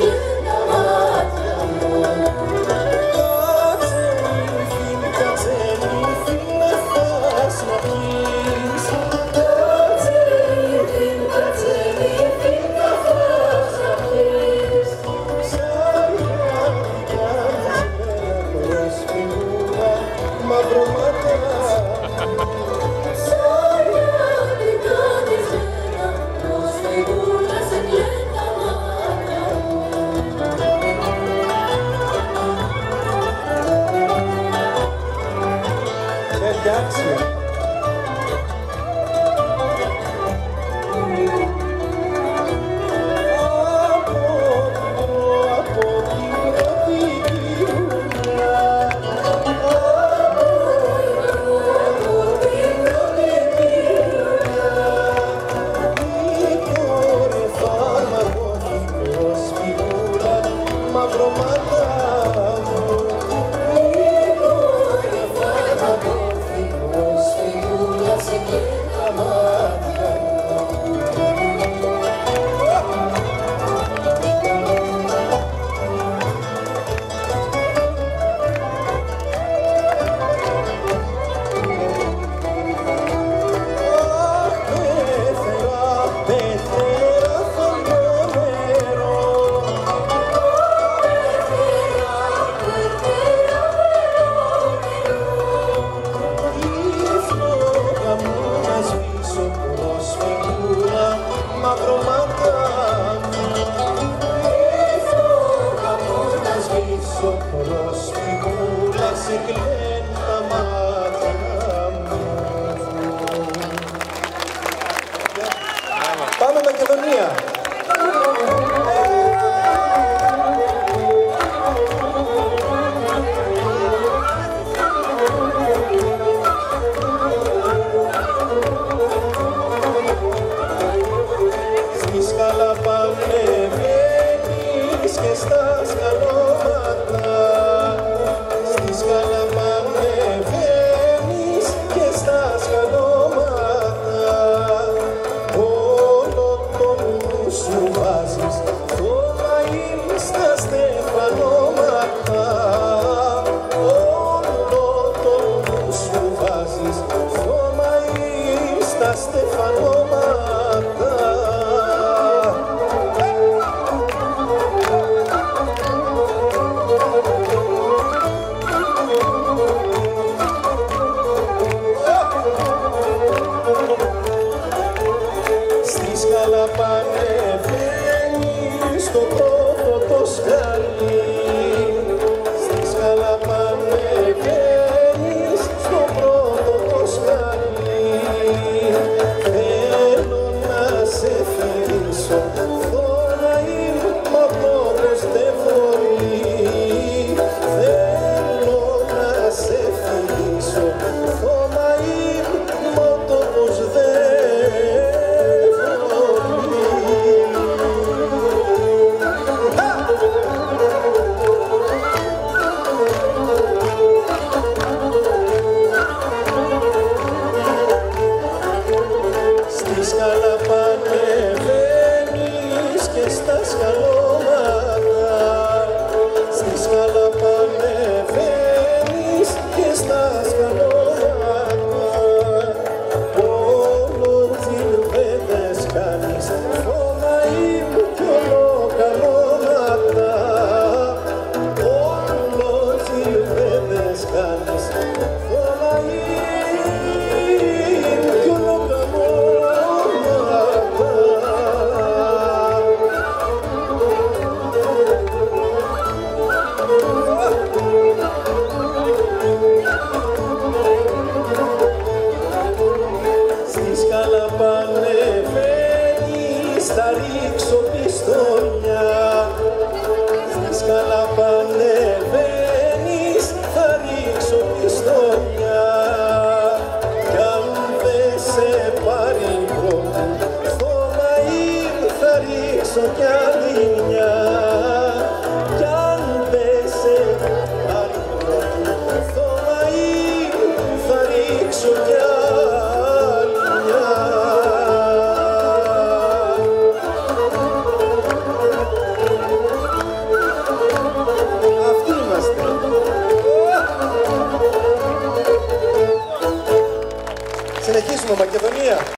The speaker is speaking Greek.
me. Πάμε Μακεδονία. Στις καλαπανεμένεις και στα Papa. πίσω κι άλλη μια κι αν πέσε το μαΐ θα ρίξω κι άλλη μια Αυτοί είμαστε! Συνεχίσουμε Μακεδονία!